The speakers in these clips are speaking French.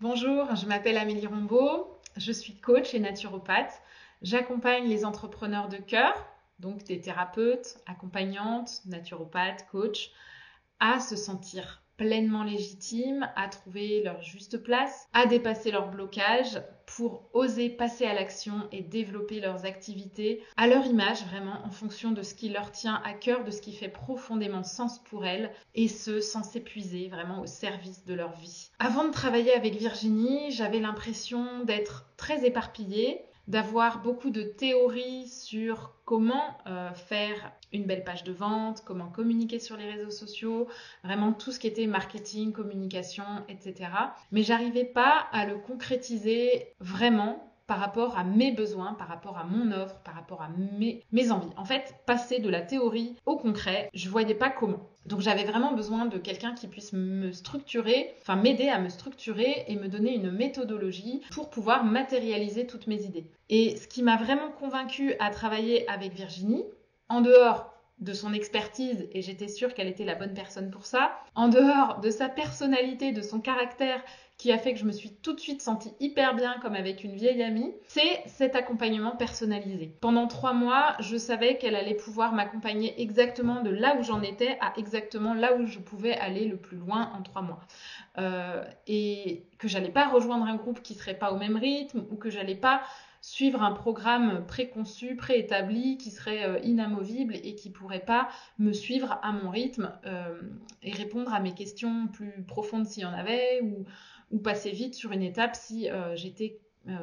Bonjour, je m'appelle Amélie Rombaud, je suis coach et naturopathe. J'accompagne les entrepreneurs de cœur, donc des thérapeutes, accompagnantes, naturopathes, coachs, à se sentir pleinement légitimes, à trouver leur juste place, à dépasser leurs blocages pour oser passer à l'action et développer leurs activités à leur image vraiment en fonction de ce qui leur tient à cœur, de ce qui fait profondément sens pour elles et ce sans s'épuiser vraiment au service de leur vie. Avant de travailler avec Virginie, j'avais l'impression d'être très éparpillée, d'avoir beaucoup de théories sur comment euh, faire une belle page de vente, comment communiquer sur les réseaux sociaux, vraiment tout ce qui était marketing, communication, etc. Mais j'arrivais pas à le concrétiser vraiment par rapport à mes besoins, par rapport à mon offre, par rapport à mes, envies. En fait, passer de la théorie au concret, je voyais pas comment. Donc j'avais vraiment besoin de quelqu'un qui puisse me structurer, enfin m'aider à me structurer et me donner une méthodologie pour pouvoir matérialiser toutes mes idées. Et ce qui m'a vraiment convaincue à travailler avec Virginie, en dehors de son expertise, et j'étais sûre qu'elle était la bonne personne pour ça, en dehors de sa personnalité, de son caractère, qui a fait que je me suis tout de suite sentie hyper bien comme avec une vieille amie, c'est cet accompagnement personnalisé. Pendant trois mois, je savais qu'elle allait pouvoir m'accompagner exactement de là où j'en étais à exactement là où je pouvais aller le plus loin en trois mois. Euh, et que j'allais pas rejoindre un groupe qui serait pas au même rythme ou que j'allais pas suivre un programme préconçu, préétabli, qui serait euh, inamovible et qui pourrait pas me suivre à mon rythme euh, et répondre à mes questions plus profondes s'il y en avait ou, passer vite sur une étape si euh, j'étais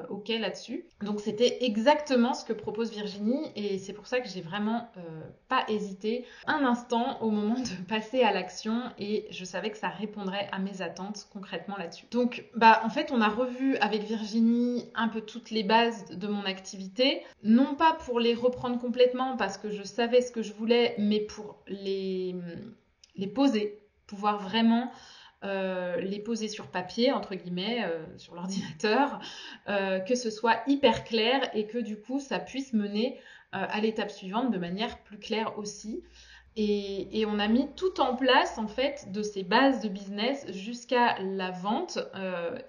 OK là-dessus. Donc c'était exactement ce que propose Virginie et c'est pour ça que j'ai vraiment euh, pas hésité un instant au moment de passer à l'action et je savais que ça répondrait à mes attentes concrètement là-dessus. Donc bah en fait on a revu avec Virginie un peu toutes les bases de mon activité, non pas pour les reprendre complètement parce que je savais ce que je voulais, mais pour les, les poser, pouvoir vraiment euh, les poser sur papier, entre guillemets, euh, sur l'ordinateur, euh, que ce soit hyper clair et que du coup ça puisse mener à l'étape suivante de manière plus claire aussi. Et, et, on a mis tout en place en fait de ces bases de business jusqu'à la vente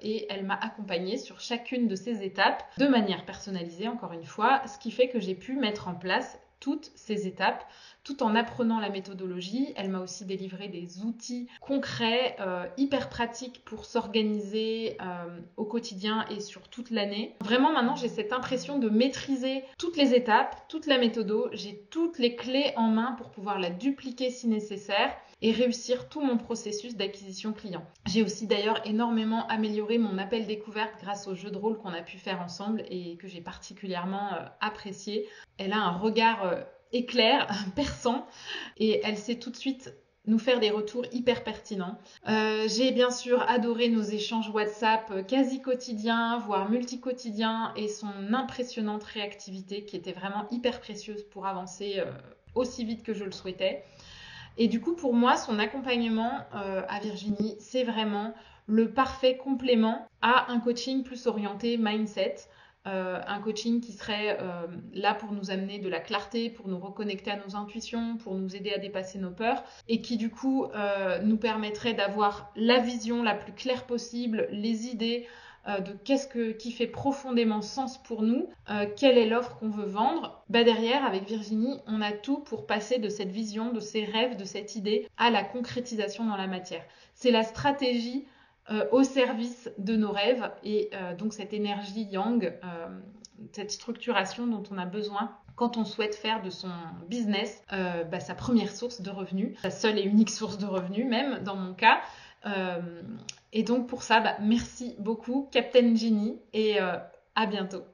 et elle m'a accompagnée sur chacune de ces étapes de manière personnalisée encore une fois, ce qui fait que j'ai pu mettre en place toutes ces étapes tout en apprenant la méthodologie. Elle m'a aussi délivré des outils concrets, euh, hyper pratiques pour s'organiser euh, au quotidien et sur toute l'année. Vraiment maintenant j'ai cette impression de maîtriser toutes les étapes, toute la méthode. J'ai toutes les clés en main pour pouvoir la dupliquer si nécessaire et réussir tout mon processus d'acquisition client. J'ai aussi d'ailleurs énormément amélioré mon appel découverte grâce au jeu de rôle qu'on a pu faire ensemble et que j'ai particulièrement euh, apprécié. Elle a un regard euh, éclair, perçant, et elle sait tout de suite nous faire des retours hyper pertinents. Euh, j'ai bien sûr adoré nos échanges WhatsApp quasi quotidiens, voire multi-quotidiens, et son impressionnante réactivité qui était vraiment hyper précieuse pour avancer aussi vite que je le souhaitais. Et du coup, pour moi, son accompagnement euh, à Virginie, c'est vraiment le parfait complément à un coaching plus orienté mindset. Euh, un coaching qui serait euh, là pour nous amener de la clarté, pour nous reconnecter à nos intuitions, pour nous aider à dépasser nos peurs, et qui du coup nous permettrait d'avoir la vision la plus claire possible, les idées, de qu'est-ce que, qui fait profondément sens pour nous, euh, quelle est l'offre qu'on veut vendre. Bah derrière, avec Virginie, on a tout pour passer de cette vision, de ces rêves, de cette idée à la concrétisation dans la matière. C'est la stratégie euh, au service de nos rêves et donc cette énergie yang, cette structuration dont on a besoin quand on souhaite faire de son business bah, sa première source de revenus, sa seule et unique source de revenus même dans mon cas. Euh, et donc pour ça, bah, merci beaucoup Captain Ginny et euh, à bientôt.